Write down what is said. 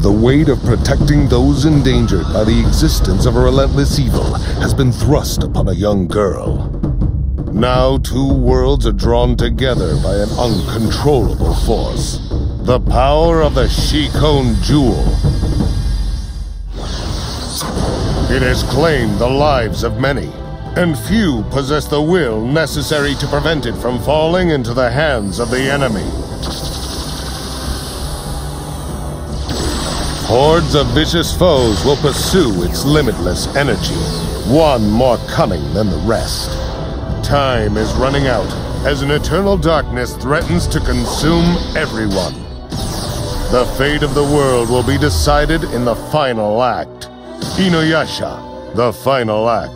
The weight of protecting those endangered by the existence of a relentless evil has been thrust upon a young girl. Now two worlds are drawn together by an uncontrollable force. The power of the Shikon Jewel. It has claimed the lives of many, and few possess the will necessary to prevent it from falling into the hands of the enemy. Hordes of vicious foes will pursue its limitless energy, one more cunning than the rest. Time is running out as an eternal darkness threatens to consume everyone. The fate of the world will be decided in the final act. Inuyasha, the final act.